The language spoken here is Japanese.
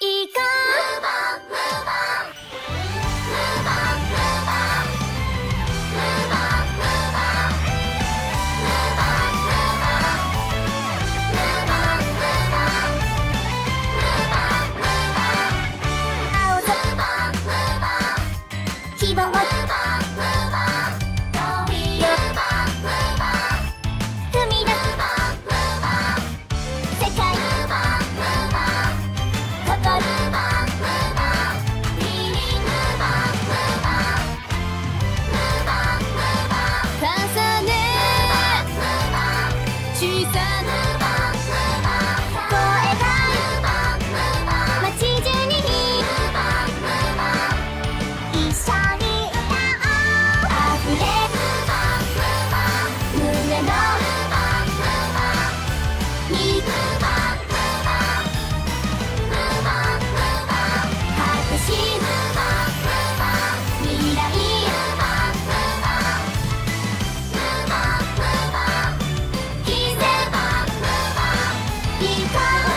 行こう。ピカ